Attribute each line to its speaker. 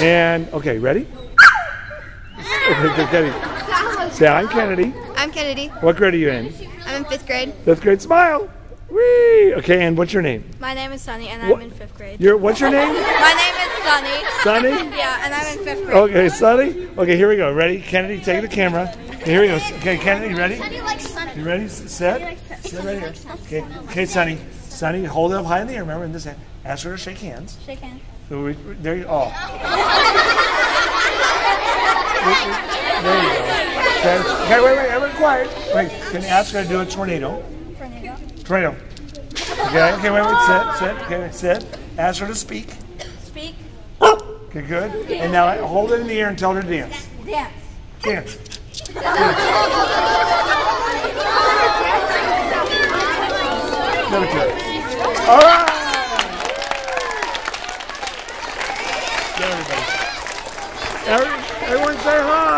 Speaker 1: And okay, ready? Okay, Kennedy. Say, I'm Kennedy.
Speaker 2: I'm Kennedy.
Speaker 1: What grade are you in?
Speaker 2: I'm in fifth grade.
Speaker 1: Fifth grade. Smile. Whee! Okay, and what's your name?
Speaker 2: My name is Sunny, and
Speaker 1: What-
Speaker 2: I'm in fifth grade.
Speaker 1: Your what's your name?
Speaker 2: My name is Sunny.
Speaker 1: Sunny.
Speaker 2: Yeah, and I'm in fifth grade.
Speaker 1: Okay, Sunny. Okay, here we go. Ready? Kennedy, take the camera. Okay, here we go. Okay, Kennedy, ready? Sunny likes Sunny. You ready? S- Set. Sit right here. Okay, okay, Sunny. Sunny, hold it up high in the air. Remember in this hand. Ask her to shake hands.
Speaker 2: Shake hands.
Speaker 1: So we- There you oh. There you go. Okay, okay wait, wait, everyone quiet. Wait, can you ask her to do a tornado?
Speaker 2: Tornado.
Speaker 1: Tornado. Okay, okay, wait, wait, sit, sit, okay, wait, sit. Ask her to speak.
Speaker 2: Speak.
Speaker 1: Okay, good. And now hold it in the air and tell her to dance.
Speaker 2: Dance.
Speaker 1: Dance. It to her. All right. Everybody. Every, everyone say hi.